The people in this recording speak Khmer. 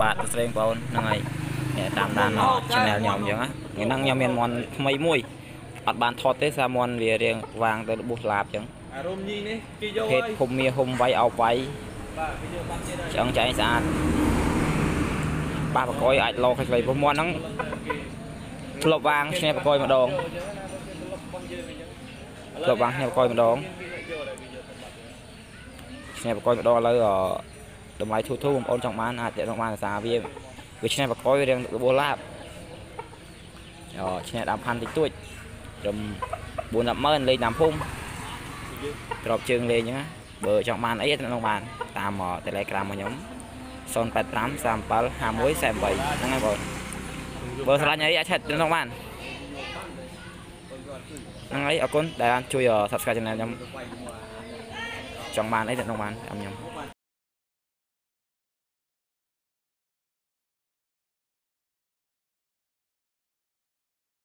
បាទស្រីបងប្អូនហ្នឹងហើយអ្នកតាមដាន channel ខ្ញុំអញ្ចឹងណាថ្ងៃហ្នឹងខ្ញុំមានមន់ថ្មីមួយអត់បានថតទេសារមន់វារៀងវ៉ាងទៅរបួសឡាបអញ្ចឹងអារម្មណ៍ញីនេះគេយកភេទហើយភូមិមាហុំវាយអោបវាយបាទគេយកបាត់ទៀតហើយឆ្អឹងចែងស្អាតបាសបកយអាចលោខ្លីៗព្រោះមន់ហ្នឹងធ្លាប់វាងឈ្នះបកយម្ដងធ្លាប់វាងឈ្នះបកយម្ដងឈ្នះបកយម្ដងឥឡូវអ តម្លៃធូរធូរបងប្អូនចង់បានអាចទាក់ទងបានភាសាវាវាឈ្នះបកយរៀងរបួសឡាបអូឈ្នះ10ផាន់តិចតួចត្រឹម4 10ម៉ឺនលេងតាមភូមិក្របជើងលេងអញ្ចឹងណាបើចង់បានអីទៅនឹងបានតាម Telegram របស់ខ្ញុំ085 37 51 48ហ្នឹងហើយបងបើឆ្លាញ់អីអាចឆាត់ទៅនឹងបានហ្នឹងហើយអរគុណដែលបានជួយ Subscribe channel ខ្ញុំចង់បានអីទៅនឹងបានតាមខ្ញុំ